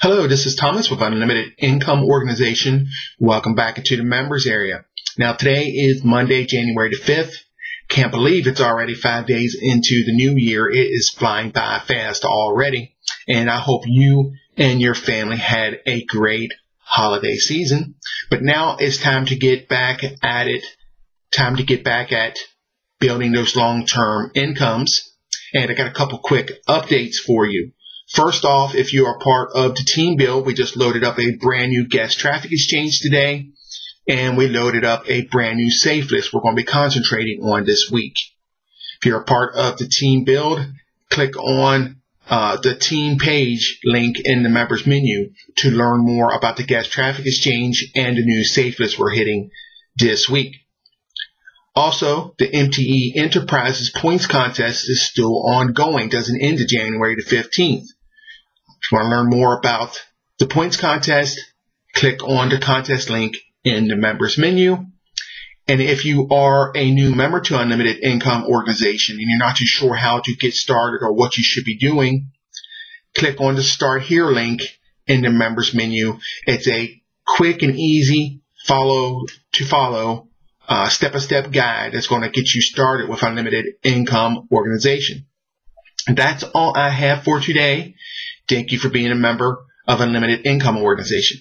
Hello, this is Thomas with Unlimited Income Organization. Welcome back into the members area. Now today is Monday, January the 5th. Can't believe it's already five days into the new year. It is flying by fast already. And I hope you and your family had a great holiday season. But now it's time to get back at it. Time to get back at building those long-term incomes. And I got a couple quick updates for you. First off, if you are part of the team build, we just loaded up a brand new gas traffic exchange today, and we loaded up a brand new safe list we're going to be concentrating on this week. If you're a part of the team build, click on uh, the team page link in the members menu to learn more about the gas traffic exchange and the new safe list we're hitting this week. Also, the MTE Enterprises Points Contest is still ongoing, doesn't end to January the 15th. If you want to learn more about the points contest, click on the contest link in the members menu. And if you are a new member to Unlimited Income Organization and you're not too sure how to get started or what you should be doing, click on the Start Here link in the members menu. It's a quick and easy follow to follow uh, step-by-step guide that's going to get you started with Unlimited Income Organization. That's all I have for today. Thank you for being a member of Unlimited Income Organization.